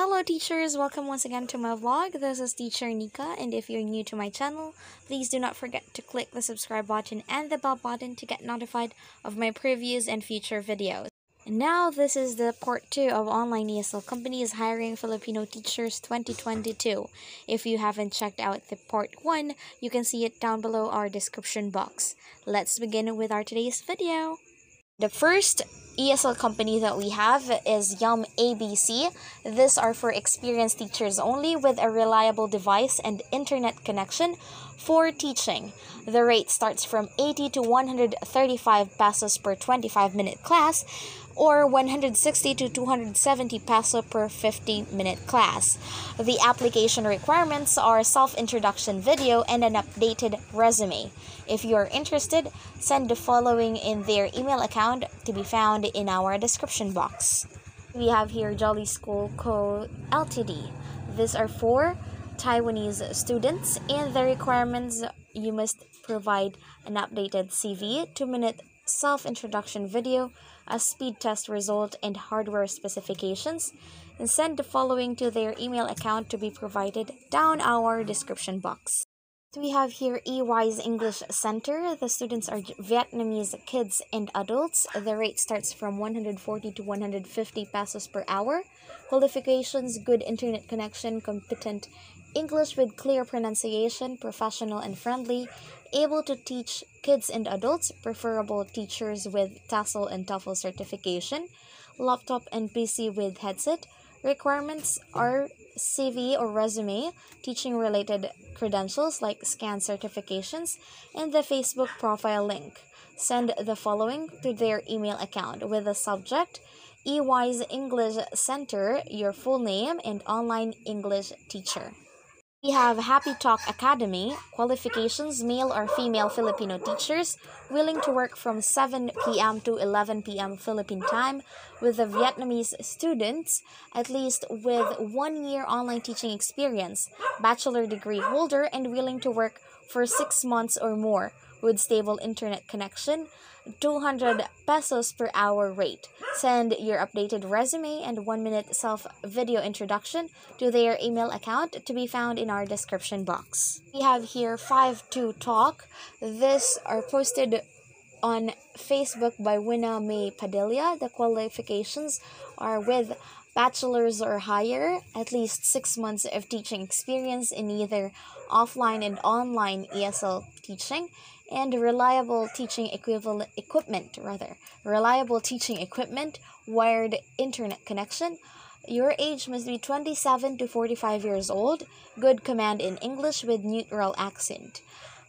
Hello teachers, welcome once again to my vlog. This is teacher Nica and if you're new to my channel, please do not forget to click the subscribe button and the bell button to get notified of my previous and future videos. And now this is the part 2 of online ESL companies hiring Filipino teachers 2022. If you haven't checked out the part 1, you can see it down below our description box. Let's begin with our today's video. The first ESL company that we have is Yum ABC. These are for experienced teachers only with a reliable device and internet connection for teaching. The rate starts from 80 to 135 pesos per 25 minute class or 160 to 270 peso per 50 minute class. The application requirements are self-introduction video and an updated resume. If you are interested, send the following in their email account to be found in our description box. We have here Jolly School Co. Ltd. These are for Taiwanese students and the requirements you must provide an updated CV, 2-minute self-introduction video, a speed test result, and hardware specifications, and send the following to their email account to be provided down our description box. We have here EWise English Center. The students are Vietnamese kids and adults. The rate starts from 140 to 150 pesos per hour. Qualifications, good internet connection, competent English with clear pronunciation, professional and friendly, able to teach kids and adults, preferable teachers with TESOL and TOEFL certification, laptop and PC with headset. Requirements are CV or resume, teaching related credentials like scan certifications, and the Facebook profile link. Send the following to their email account with the subject EWise English Center, your full name, and online English teacher. We have Happy Talk Academy, qualifications male or female Filipino teachers willing to work from 7 p.m. to 11 p.m. Philippine time with the Vietnamese students at least with 1 year online teaching experience, bachelor degree holder and willing to work for 6 months or more with stable internet connection, 200 pesos per hour rate. Send your updated resume and one minute self video introduction to their email account to be found in our description box. We have here 52Talk. This are posted on Facebook by Winna Mae Padilla. The qualifications are with bachelor's or higher, at least six months of teaching experience in either offline and online ESL teaching, and reliable teaching equivalent equipment rather. Reliable teaching equipment wired internet connection. Your age must be 27 to 45 years old. Good command in english with neutral accent.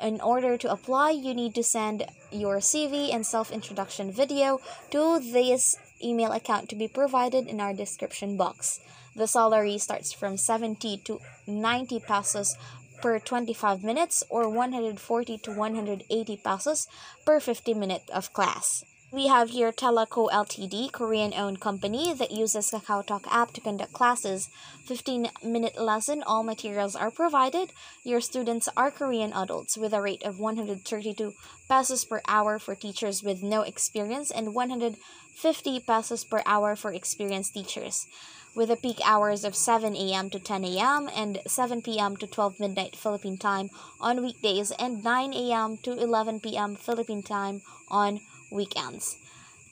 In order to apply you need to send your cv and self-introduction video to this email account to be provided in our description box. The salary starts from 70 to 90 pesos per 25 minutes or 140 to 180 pesos per 50 minute of class. We have here Tella Co. Ltd, Korean-owned company that uses KakaoTalk app to conduct classes. 15-minute lesson, all materials are provided. Your students are Korean adults with a rate of 132 pesos per hour for teachers with no experience and 150 pesos per hour for experienced teachers with the peak hours of 7 a.m. to 10 a.m. and 7 p.m. to 12 midnight Philippine time on weekdays and 9 a.m. to 11 p.m. Philippine time on weekends.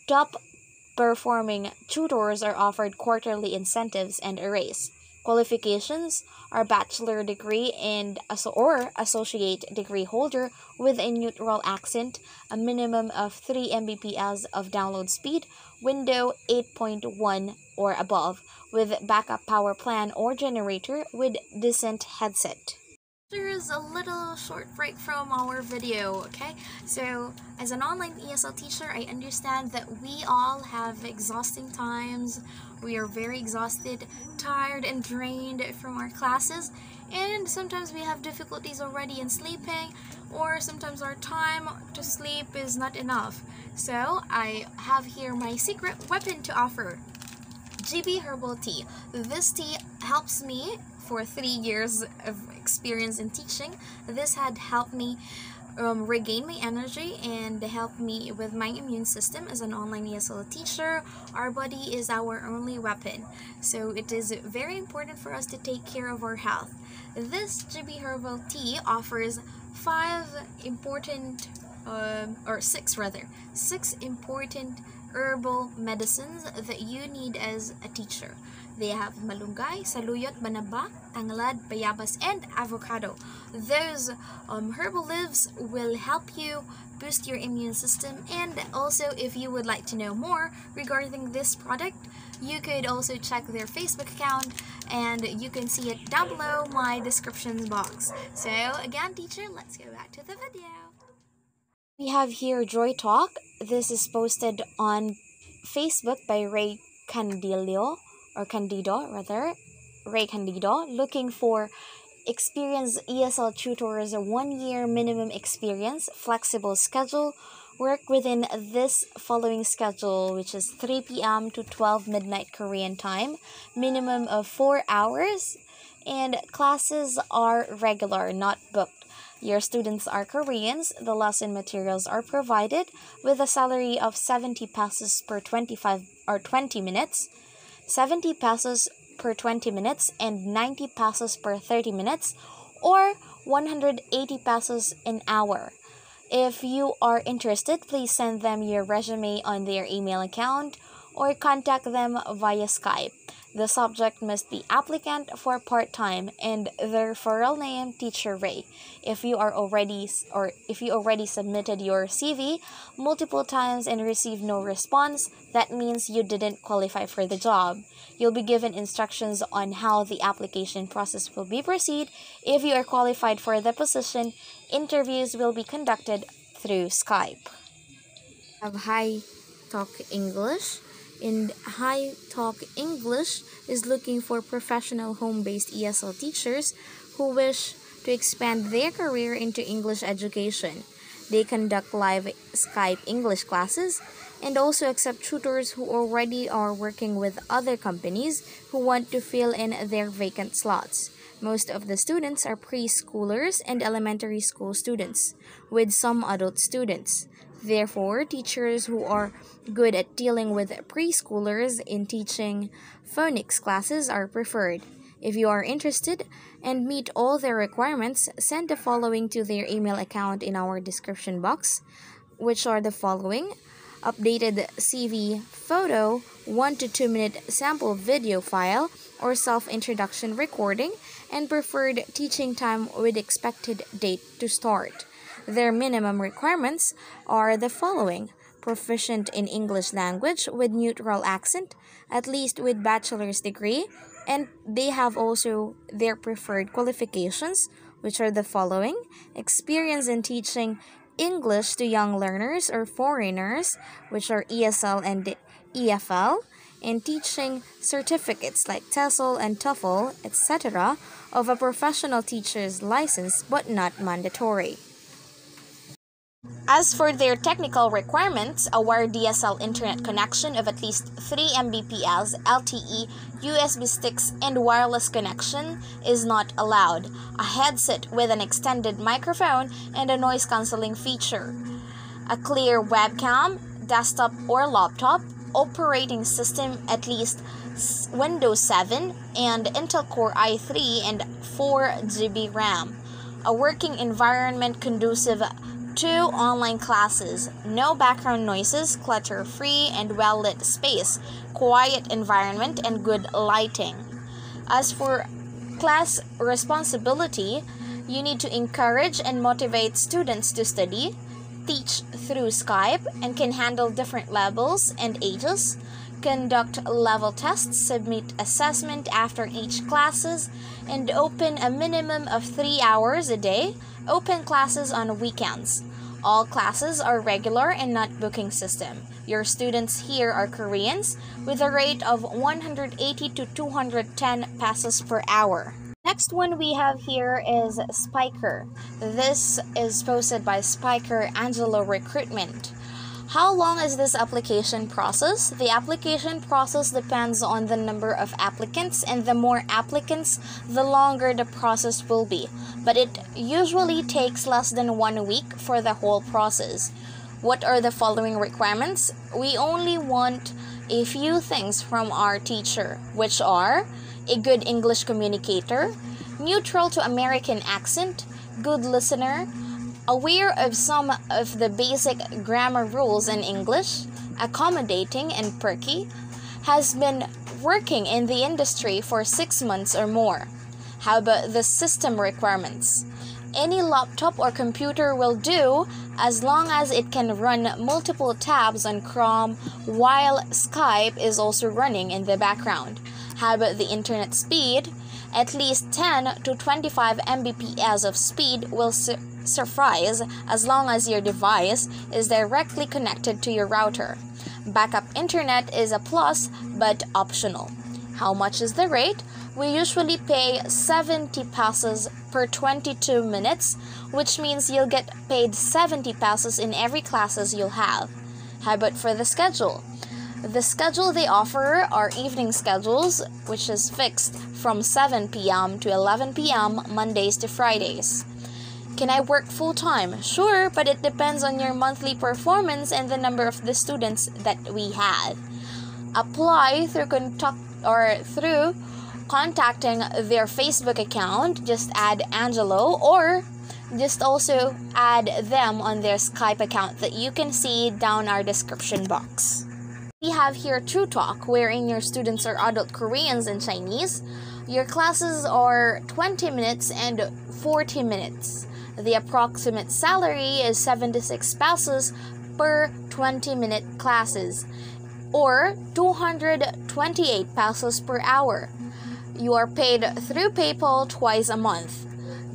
Top performing tutors are offered quarterly incentives and a raise. Qualifications are bachelor degree and or associate degree holder with a neutral accent, a minimum of 3 Mbps of download speed, window 8.1 or above, with backup power plan or generator with decent headset. Here's a little short break from our video, okay? So, as an online ESL teacher, I understand that we all have exhausting times. We are very exhausted, tired, and drained from our classes. And sometimes we have difficulties already in sleeping, or sometimes our time to sleep is not enough. So, I have here my secret weapon to offer. GB Herbal Tea. This tea helps me for three years of experience in teaching. This had helped me um, regain my energy and help me with my immune system as an online ESL teacher. Our body is our only weapon, so it is very important for us to take care of our health. This GB Herbal Tea offers five important, uh, or six rather, six important herbal medicines that you need as a teacher. They have malunggay, saluyot, banaba, tanglad, bayabas, and avocado. Those um, herbal leaves will help you boost your immune system and also if you would like to know more regarding this product, you could also check their Facebook account and you can see it down below my description box. So again, teacher, let's go back to the video. We have here Joy Talk. This is posted on Facebook by Rhey Candillo or Candido rather, Rhey Candido, looking for experienced ESL tutors, a one year minimum experience, flexible schedule, work within this following schedule, which is 3 p.m. to 12 midnight Korean time, minimum of 4 hours, and classes are regular, not booked. Your students are Koreans. The lesson materials are provided with a salary of 70 passes per 25 or 20 minutes. 70 passes per 20 minutes and 90 passes per 30 minutes or 180 passes an hour. If you are interested, please send them your resume on their email account or contact them via Skype. The subject must be applicant for part-time and the referral name Teacher Rhey. If you are already or if you already submitted your CV multiple times and received no response, that means you didn't qualify for the job. You'll be given instructions on how the application process will be proceed. If you are qualified for the position, interviews will be conducted through Skype. Have high talk English in High Talk English is looking for professional home-based ESL teachers who wish to expand their career into English education. They conduct live Skype English classes and also accept tutors who already are working with other companies who want to fill in their vacant slots. Most of the students are preschoolers and elementary school students, with some adult students. Therefore, teachers who are good at dealing with preschoolers in teaching phonics classes are preferred. If you are interested and meet all their requirements, send the following to their email account in our description box, which are the following updated CV photo, 1 to 2 minute sample video file, or self introduction recording, and preferred teaching time with expected date to start. Their minimum requirements are the following proficient in English language with neutral accent, at least with bachelor's degree, and they have also their preferred qualifications, which are the following experience in teaching English to young learners or foreigners, which are ESL and EFL, and teaching certificates like TESOL and TOEFL, etc., of a professional teacher's license but not mandatory. As for their technical requirements, a wired DSL internet connection of at least 3 Mbps, LTE, USB sticks, and wireless connection is not allowed. A headset with an extended microphone and a noise cancelling feature. A clear webcam, desktop or laptop, operating system at least Windows 7 and Intel Core i3 and 4 GB RAM. A working environment conducive Two online classes, no background noises, clutter free and well lit space, quiet environment, and good lighting. As for class responsibility, you need to encourage and motivate students to study, teach through Skype, and can handle different levels and ages, conduct level tests, submit assessment after each classes, and open a minimum of 3 hours a day Open classes on weekends. All classes are regular and not booking system. Your students here are Koreans with a rate of 180 to 210 passes per hour. Next one we have here is Spiiker. This is posted by Spiiker Angelo Recruitment. How long is this application process? The application process depends on the number of applicants, and the more applicants, the longer the process will be. But it usually takes less than one week for the whole process. What are the following requirements? We only want a few things from our teacher, which are a good English communicator, neutral to American accent, good listener, aware of some of the basic grammar rules in English, accommodating and perky, has been working in the industry for six months or more. How about the system requirements? Any laptop or computer will do as long as it can run multiple tabs on Chrome while Skype is also running in the background. How about the internet speed? At least 10 to 25 Mbps of speed will su- suffice as long as your device is directly connected to your router. Backup internet is a plus but optional. How much is the rate? We usually pay 70 passes per 22 minutes, which means you'll get paid 70 passes in every classes you'll have. How about for the schedule? The schedule they offer are evening schedules, which is fixed from 7 p.m. to 11 p.m. Mondays to Fridays. Can I work full time? Sure, but it depends on your monthly performance and the number of the students that we have. Apply through contact or through contacting their Facebook account, just add Angelo or just also add them on their Skype account that you can see down our description box. We have here TuTalk, wherein your students are adult Koreans and Chinese. Your classes are 20 minutes and 40 minutes. The approximate salary is 76 pesos per 20 minute classes or 228 pesos per hour. You are paid through PayPal twice a month.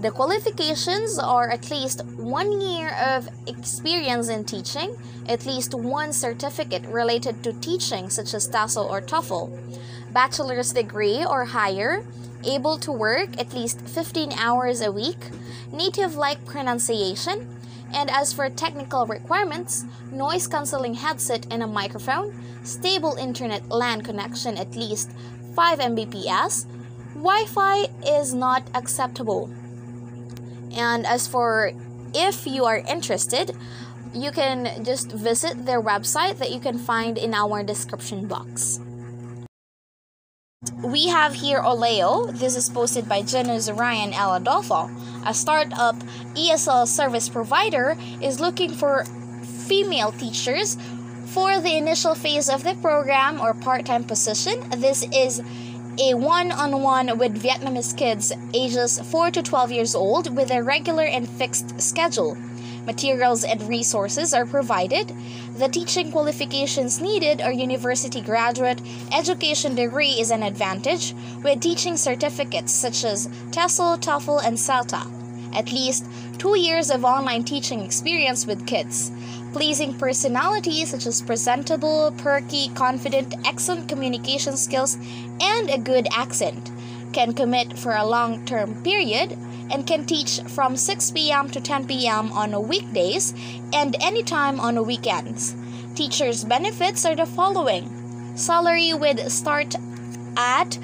The qualifications are at least one year of experience in teaching, at least one certificate related to teaching, such as TESOL or TOEFL, bachelor's degree or higher, able to work at least 15 hours a week, native like pronunciation, and as for technical requirements, noise cancelling headset and a microphone, stable internet LAN connection at least 5 Mbps, Wi Fi is not acceptable. And as for if you are interested, you can just visit their website that you can find in our description box. We have here Oleo. This is posted by Janus Ryan L. Adolfo. A startup ESL service provider is looking for female teachers for the initial phase of the program or part time position. This is a one on one with Vietnamese kids ages 4 to 12 years old with a regular and fixed schedule. Materials and resources are provided. The teaching qualifications needed are university graduate, education degree is an advantage, with teaching certificates such as TESOL, TOEFL, and CELTA. At least two years of online teaching experience with kids. Pleasing personality such as presentable, perky, confident, excellent communication skills, and a good accent. Can commit for a long term period and can teach from 6 p.m. to 10 p.m. on weekdays and anytime on weekends. Teachers' benefits are the following salary would start at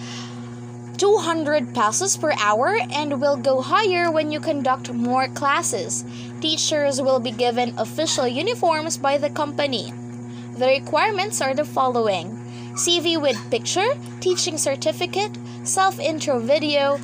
200 pesos per hour and will go higher when you conduct more classes. Teachers will be given official uniforms by the company. The requirements are the following CV with picture, teaching certificate, self intro video,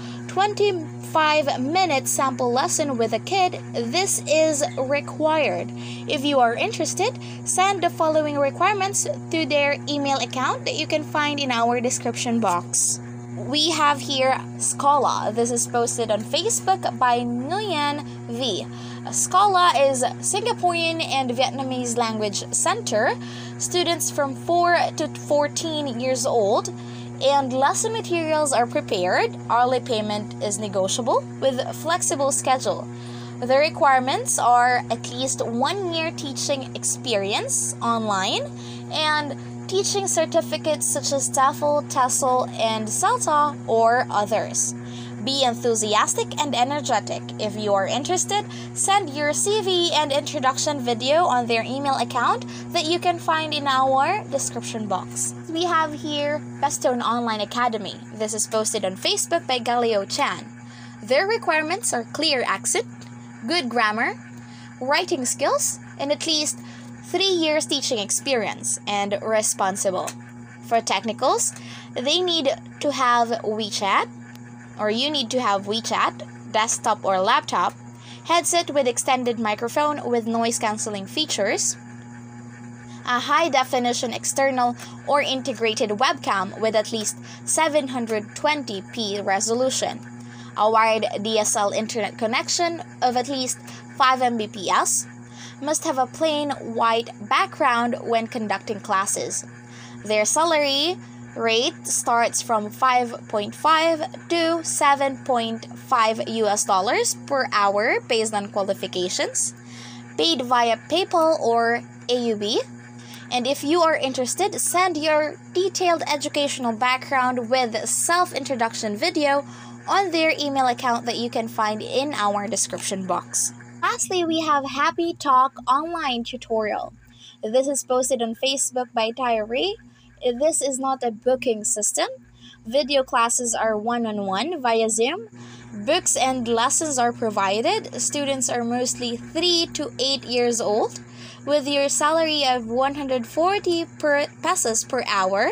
25 minute sample lesson with a kid. This is required. If you are interested, send the following requirements to their email account that you can find in our description box. We have here Schola. This is posted on Facebook by Nguyen V. Schola is Singaporean and Vietnamese language center. Students from 4 to 14 years old and lesson materials are prepared. Hourly payment is negotiable with flexible schedule. The requirements are at least one year teaching experience online and teaching certificates such as TEFL, TESOL, and CELTA or others. Be enthusiastic and energetic. If you are interested, send your CV and introduction video on their email account that you can find in our description box. We have here Bestone Online Academy. This is posted on Facebook by Galileo Chan. Their requirements are clear accent, good grammar, writing skills, and at least three years teaching experience and responsible. For technicals, they need to have WeChat, or you need to have WeChat, desktop or laptop, headset with extended microphone with noise cancelling features, a high definition external or integrated webcam with at least 720p resolution, a wired DSL internet connection of at least 5 Mbps, must have a plain white background when conducting classes. Their salary rate starts from 5.5 to 7.5 US dollars per hour based on qualifications, paid via PayPal or AUB. And if you are interested, send your detailed educational background with self introduction video on their email account that you can find in our description box. Lastly, we have Happy Talk online tutorial. This is posted on Facebook by Tyree. This is not a booking system. Video classes are one-on-one via Zoom. Books and lessons are provided. Students are mostly 3 to 8 years old with your salary of 140 per pesos per hour.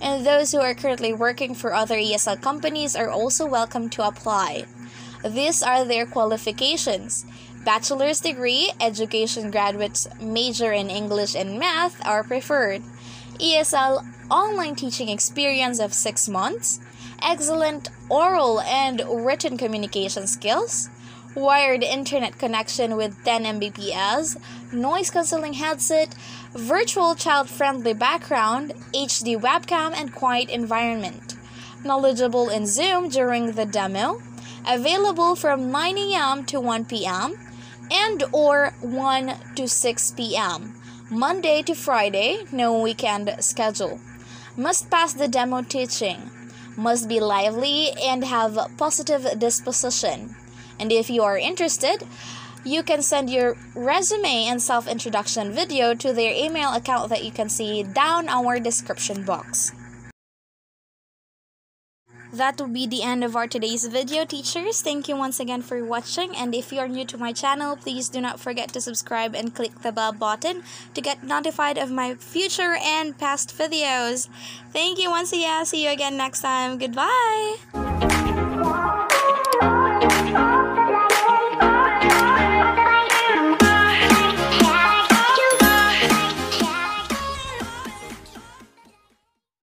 And those who are currently working for other ESL companies are also welcome to apply. These are their qualifications. Bachelor's degree, education graduates major in English and math are preferred. ESL online teaching experience of 6 months, excellent oral and written communication skills, wired internet connection with 10 Mbps, noise cancelling headset, virtual child friendly background, HD webcam, and quiet environment. Knowledgeable in Zoom during the demo, available from 9 a.m. to 1 p.m and or 1 to 6 p.m. Monday to Friday, no weekend schedule. Must pass the demo teaching. Must be lively and have positive disposition. And if you are interested, you can send your resume and self introduction video to their email account that you can see down our description box. That will be the end of our today's video, teachers. Thank you once again for watching. And if you are new to my channel, please do not forget to subscribe and click the bell button to get notified of my future and past videos. Thank you once again. See you again next time. Goodbye.